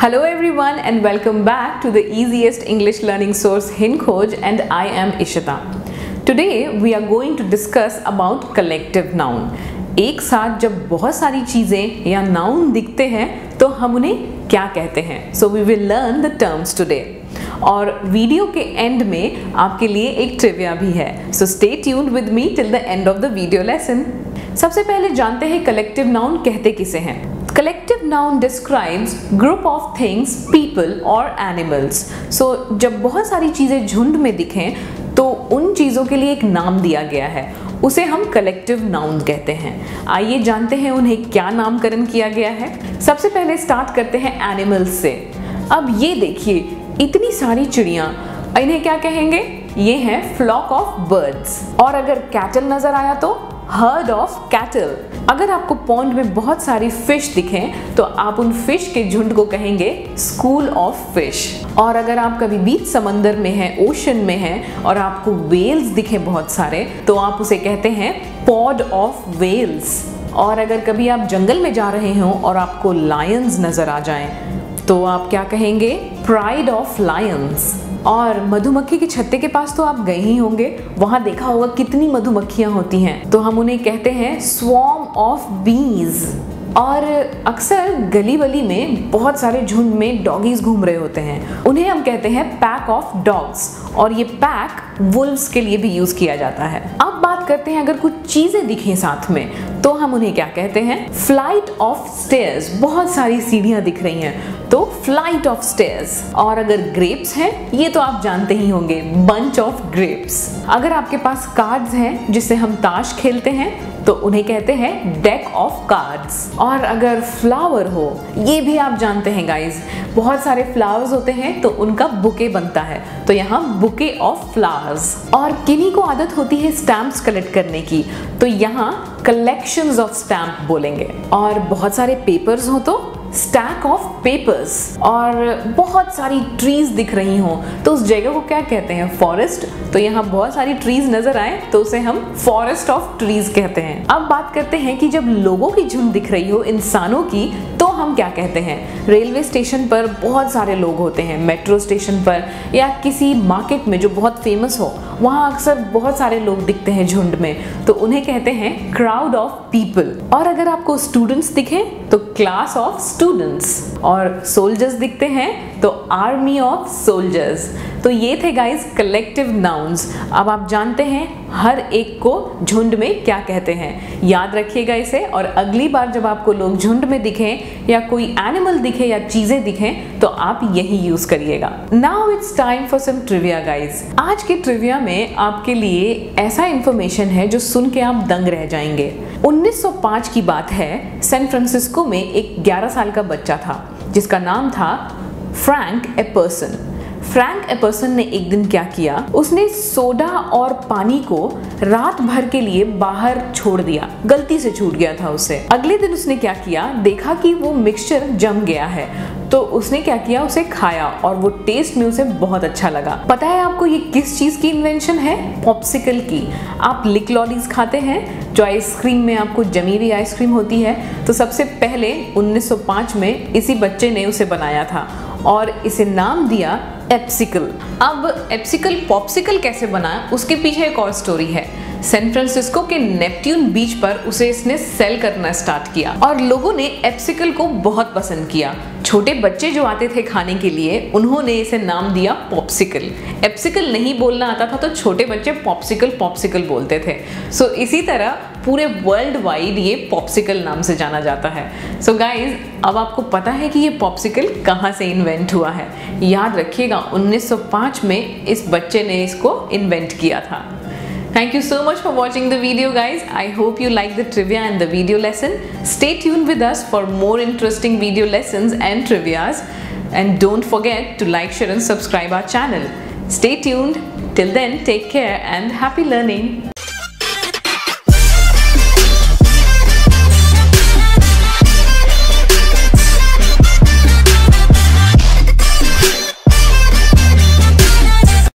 Hello everyone and welcome back to the easiest English learning source Hinkoj and I am Ishita. Today we are going to discuss about collective noun. एक साथ जब बहुत सारी चीज़ें या noun दिखते हैं तो हम उन्हें क्या कहते हैं so we will learn the terms today और वीडियो के एंड में आपके लिए एक ट्रिविया भी है so stay tuned with me till the end of the video lesson सबसे पहले जानते हैं कलेक्टिव नाउन कहते किसे हैं collective noun describes group of things people और एनिमल्स सो जब बहुत सारी चीज़ें झुंड में दिखें तो उन चीज़ों के लिए एक नाम दिया गया है। उसे हम कलेक्टिव नाउन कहते हैं। आइए जानते हैं उन्हें क्या नामकरण किया गया है। सबसे पहले स्टार्ट करते हैं एनिमल्स से। अब ये देखिए, इतनी सारी चिड़िया। इन्हें क्या कहेंगे? ये हैं फ्लॉक ऑफ़ बर्ड्स और अगर कैटल नज़र आया तो? हर्ड ऑफ़ कैटल अगर आपको पॉन्ड में बहुत सारी फ़िश दिखें तो आप उन फ़िश के झुंड को कहेंगे स्कूल ऑफ़ फ़िश और अगर आप कभी बीच समंदर में हैं ओशन में हैं, और आपको वेल्स दिखें बहुत सारे तो आप उसे कहते हैं पॉड ऑफ़ वेल्स और अगर कभी आप जंगल में जा रहे हों और आपको लायंस नज़र आ जाएँ तो आप क्या कहेंगे? प्राइड ऑफ़ लायंस और मधुमक्खी के छत्ते के पास तो आप गए ही होंगे, वहाँ देखा होगा कितनी मधुमक्खियाँ होती हैं। तो हम उन्हें कहते हैं स्वॉम ऑफ़ बीज और अक्सर गली वली में बहुत सारे झुंड में डॉगीज घूम रहे होते हैं। उन्हें हम कहते हैं पैक ऑफ़ डॉग्स और ये पैक वुल्व्स के लिए भी यूज़ किया जाता है। अब बात करते हैं अगर कुछ चीज़ें दिखें साथ में तो हम उन्हें क्या कहते हैं? फ़्लाइट ऑफ़ स्टेयर्स बहुत सारी सीढ़ियाँ दिख रही हैं। तो फ़्लाइट ऑफ़ स्टेयर्स और अगर ग्रेप्स हैं, ये तो आप जानते ही होंगे बंच ऑफ़ ग्रेप्स अगर आपके पास कार्ड्स हैं, जिससे हम ताश खेलते हैं तो उन्हें कहते हैं डेक ऑफ़ कार्ड्स और अगर फ्लावर हो, ये भी आप जानते हैं गाइज़ बहुत सारे फ्लावर्स होते हैं तो उनका बुके बनता है. तो यहाँ बुके ऑफ़ फ्लावर्स और किन्हीं को आदत होती है स्टैम्प्स कलेक्ट करने की तो यहाँ कलेक्शंस ऑफ़ स्टैम्प बोलेंगे. और बहुत सारे पेपर्स हो तो स्टैक ऑफ़ पेपर्स और बहुत सारी ट्रीज दिख रही हों। तो उस जगह को क्या कहते हैं? फॉरेस्ट तो यहाँ बहुत सारी ट्रीज नज़र आए तो उसे हम फॉरेस्ट ऑफ़ ट्रीज कहते हैं। अब बात करते हैं कि जब लोगों की झुंड दिख रही हो, इंसानों की तो हम क्या कहते हैं? रेलवे स्टेशन पर बहुत सारे लोग होते हैं। मेट्रो स्टेशन पर या किसी मार्केट में जो बहुत फ़ेमस हो, वहाँ अक्सर बहुत सारे लोग दिखते हैं झुंड में। तो उन्हें कहते हैं क्राउड ऑफ़ पीपल और अगर आपको स्टूडेंट्स दिखे तो क्लास ऑफ़ स्टूडेंट्स और सोल्जर्स दिखते हैं तो आर्मी ऑफ़ सोल्जर्स तो ये थे गाइस कलेक्टिव नाउन्स अब आप जानते हैं हर एक को झुंड में क्या कहते हैं। याद रखिएगा इसे और अगली बार जब आपको लोग झुंड में दिखें या कोई एनिमल दिखे या चीज़ें दिखें तो आप यही यूज़ करिएगा। Now it's time for some trivia guys आज के ट्रिविया में आपके लिए ऐसा इंफॉर्मेशन है जो सुन के आप दंग रह जाएँगे। 1905 की बात है सैन फ्रांसिस्को में एक 11 साल का बच्चा था, जिसका नाम था Frank Epperson Frank Epperson ने एक दिन क्या किया, उसने सोडा और पानी को रात भर के लिए बाहर छोड़ दिया। गलती से छूट गया था उसे। अगले दिन उसने क्या किया, देखा कि वो मिक्सचर जम गया है। तो उसने क्या किया? उसे खाया और वो टेस्ट में उसे बहुत अच्छा लगा। पता है आपको ये किस चीज़ की इन्वेंशन है? पॉप्सिकल की। आप लिक लॉलीज खाते हैं, जो आइसक्रीम में आपको जमी हुई आइसक्रीम होती है तो सबसे पहले 1905 में इसी बच्चे ने उसे बनाया था और इसे नाम दिया एप्सिकल अब एप्सिकल पॉप्सिकल कैसे बना? उसके पीछे एक और स्टोरी है। सैन फ्रांसिस्को के नेपट्यून बीच पर उसे इसने सेल करना स्टार्ट किया और लोगों ने एप्सिकल को बहुत पसंद किया। छोटे बच्चे जो आते थे खाने के लिए उन्होंने इसे नाम दिया पॉप्सिकल एप्सिकल नहीं बोलना आता था तो छोटे बच्चे पॉप्सिकल पॉप्सिकल बोलते थे। सो so, इसी तरह पूरे वर्ल्ड वाइड ये पॉप्सिकल नाम से जाना जाता है। सो so गाइज़ अब आपको पता है कि ये पॉप्सिकल कहाँ से इन्वेंट हुआ है। याद रखिएगा 1905 में इस बच्चे ने इसको इन्वेंट किया था। Thank you so much for watching the video guys. I hope you like the trivia and the video lesson. Stay tuned with us for more interesting video lessons and trivias. And don't forget to like, share and subscribe our channel. Stay tuned. Till then, take care and happy learning.